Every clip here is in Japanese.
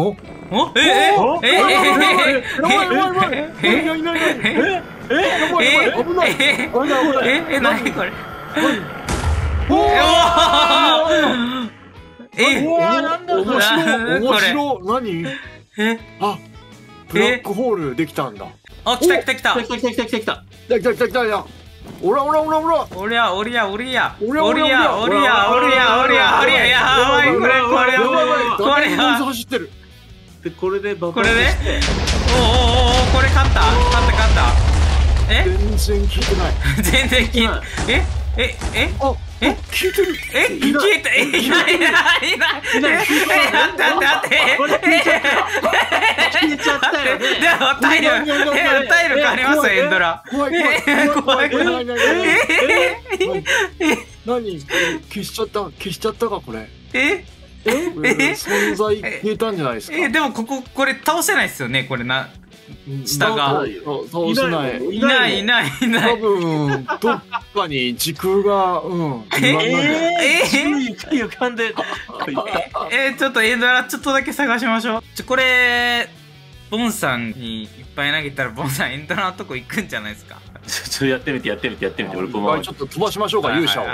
おおええおえええやばいやばいやばいやばいえ何何何えええやばいやばい危ないえ危ない危ないええ何これおおーーえうわなんだそれ面白い面これ白い何えあブラックホールできたんだあ来た来た来た来た来た来た来た来た来た来た来た来たおらおらおらおらおりゃおりゃおりやおりゃおりやおりやおりやおりやおりややばいこれこれやばいやばいこれ誰もは走ってるでこれで爆これで発して。おおおおおこれ勝った？勝った勝った。え？全然聞いてない。全然聞いえ？え？え？あえ？聞いてる。え？聞いてえ？いないいないいない。ええ待って待って。これ聞いちゃった。よ。ねでも体力え体力ありますエンドラ怖い怖いえ怖い怖い。何何え何消しちゃった消しちゃったかこれええ？存在消えたんじゃないですか。えでもこここれ倒せないですよねこれな下が。倒倒せない。いないいないいな多い分どっかに時空がうんえ？え？え？ー、床に浮かんで。えー、ちょっとエンドラちょっとだけ探しましょう。ちょこれボンさんにいっぱい投げたらボンさんエンドラのとこ行くんじゃないですか？ちょちょやってみてやってみてやってみて。俺このちょっと飛ばしましょうか勇者を。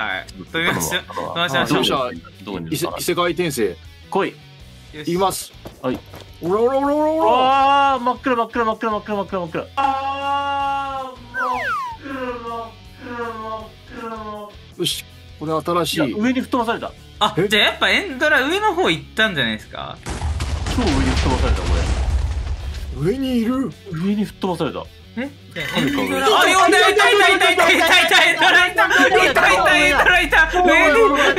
飛びましょう。飛ばしましょう。勇者異世界転生。来い。いきます。はい。おらおらおらおらおらああ真っ暗真っ暗真っ暗真っ暗真っ暗真っ暗あー真っ暗真っ暗真っ暗よしこれ新しい上に吹っ飛ばされたあえじゃあやっぱエンドラ上の方行ったんじゃないですか超上に吹っ飛ばされたこ上にいる。れ上に吹っ飛ばされた。え？あ呼んだいたいたいたいたいたいたいたいたいたいたいた上にうわい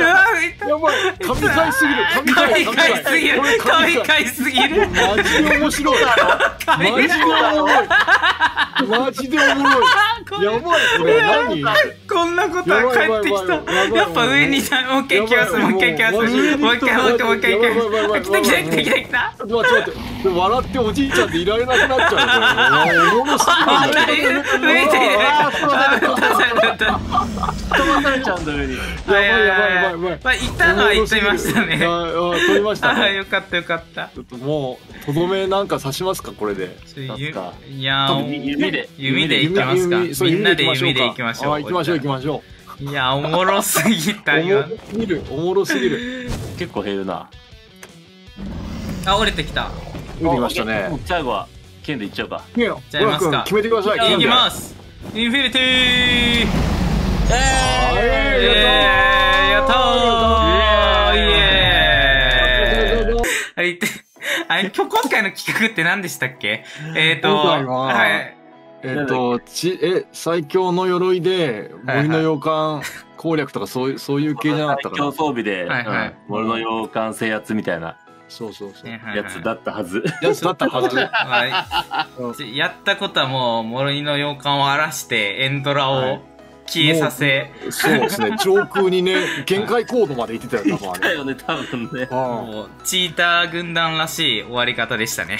たやばい神回すぎる神回すぎる神回すぎるマジで面白いマジでおもろいマジでおもろいやばいこれ何こんなことは帰ってきたやっぱ上にいたもう一回行きますもう一回行きますもう一回もう一回もう一回行きます来た来た来た来た来たちょっと待って待って笑っておじいちゃんでいられなくなっちゃうおもろすあぎる飛ばされちゃうんだ上にやばいやばいやばいやばいまあ行ったのは行ってましたねああ飛びましたあねよかったよかったちょっともうとどめなんか刺しますかこれでいや弓で弓で行きますかみんなで弓で行きましょう行きましょう行きましょういやおもろすぎたよろすぎるおもろすぎる結構減るなあ折れてきた降りましたもねう最後は剣でいっちゃうか。いやじゃあ君決めてください行きます。インフィニティえはいえーやったー。イエーイ。あれ言って、あれ、今日今回の企画って何でしたっけ？えっ、ー、と、今回ははい。えっとちえ最強の鎧で森の洋館攻略とかそういうそういう系じゃなかったか競な装備で、はいはい。うん。森の洋館制圧みたいなそうそうそう。ねはいはい。やつだったはず。やつだったはず。まあちやったことはもう、森の洋館を荒らして、エンドラをはい。消えさせ、そうですね。上空にね限界高度まで行ってたよ多分あれ。だよね、多分ね。あもう、チーター軍団らしい終わり方でしたね。